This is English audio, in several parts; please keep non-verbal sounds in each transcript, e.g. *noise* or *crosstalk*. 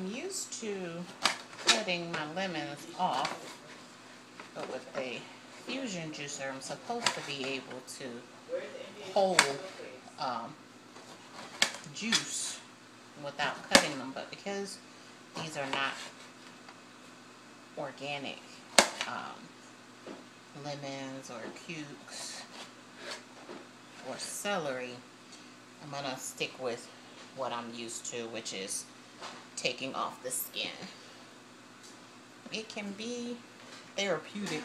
I'm used to cutting my lemons off, but with a fusion juicer, I'm supposed to be able to hold um, juice without cutting them, but because these are not organic um, lemons or cukes or celery, I'm going to stick with what I'm used to, which is taking off the skin. It can be therapeutic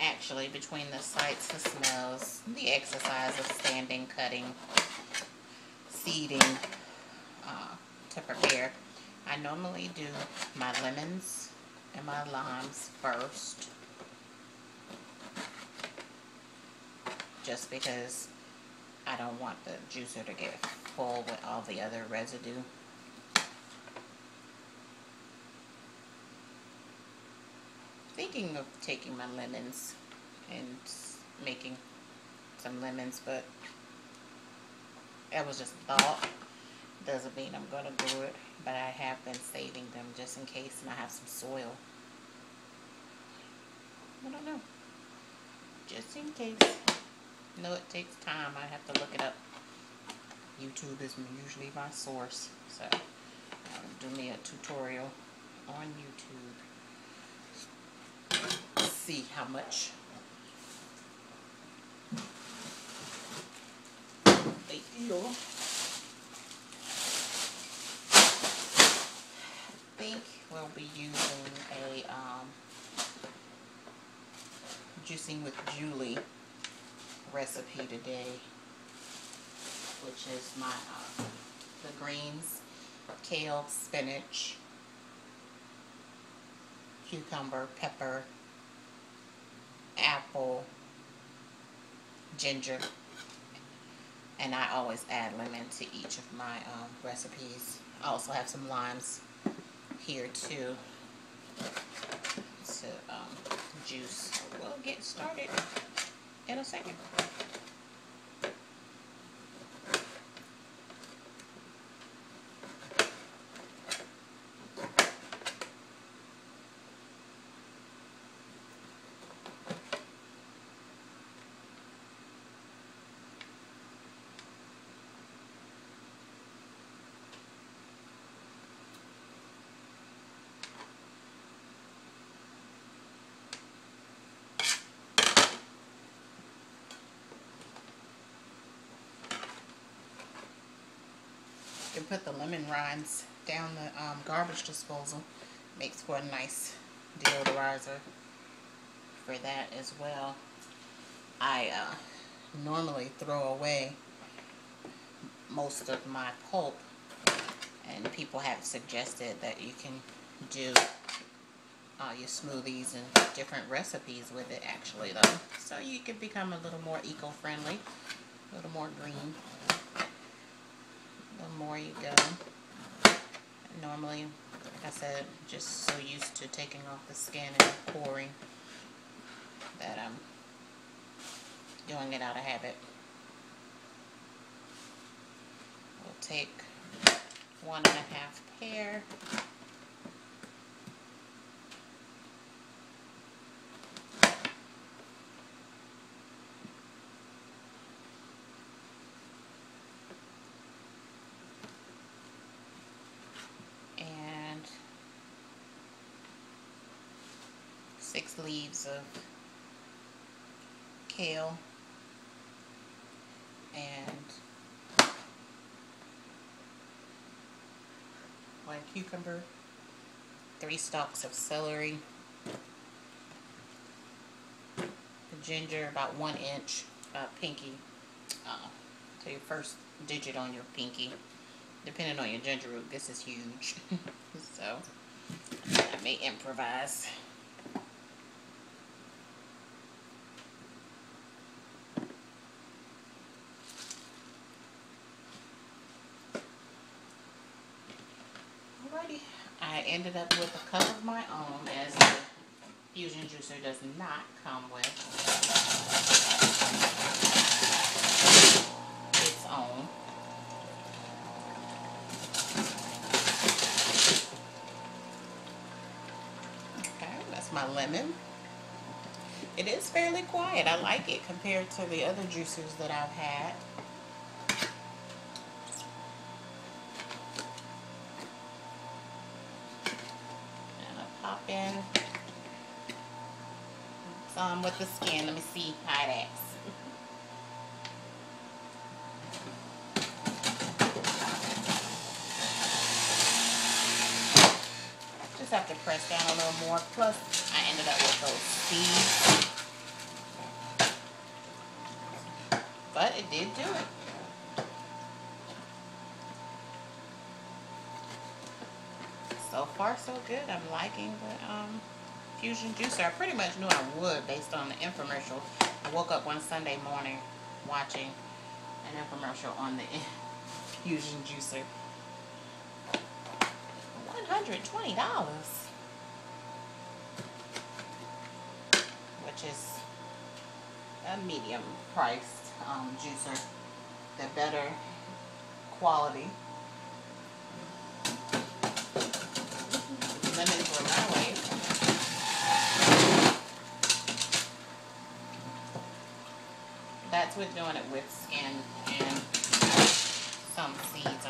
actually between the sights, the smells, the exercise of standing, cutting, seeding uh, to prepare. I normally do my lemons and my limes first just because I don't want the juicer to get full with all the other residue. Thinking of taking my lemons and making some lemons, but that was just a thought. Doesn't mean I'm going to do it, but I have been saving them just in case and I have some soil. I don't know. Just in case. No, it takes time. I have to look it up. YouTube is usually my source. So, um, do me a tutorial on YouTube. See how much they. I think we'll be using a um, juicing with Julie recipe today, which is my uh, the greens, kale, spinach, cucumber, pepper, apple, ginger, and I always add lemon to each of my um, recipes. I also have some limes here too to um, juice. We'll get started in a second. Can put the lemon rinds down the um, garbage disposal. Makes for a nice deodorizer for that as well. I uh, normally throw away most of my pulp and people have suggested that you can do uh, your smoothies and different recipes with it actually though. So you can become a little more eco-friendly, a little more green the more you go. Normally, like I said, just so used to taking off the skin and pouring that I'm doing it out of habit. We'll take one and a half pair six leaves of kale and one cucumber, three stalks of celery, ginger about one inch, uh, pinky, uh, your first digit on your pinky. Depending on your ginger root, this is huge. *laughs* so I may improvise. ended up with a cup of my own as the Fusion Juicer does not come with its own. Okay, that's my lemon. It is fairly quiet. I like it compared to the other juicers that I've had. In some with the skin. Let me see how it acts. Just have to press down a little more. Plus, I ended up with those seeds. But it did do it. So far, so good. I'm liking the um, Fusion Juicer. I pretty much knew I would based on the infomercial. I woke up one Sunday morning watching an infomercial on the *laughs* Fusion Juicer. $120. Which is a medium priced um, juicer. The better quality. Lemons were my way. With doing it with skin and some seeds.